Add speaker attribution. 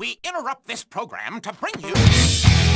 Speaker 1: we interrupt this program to bring you...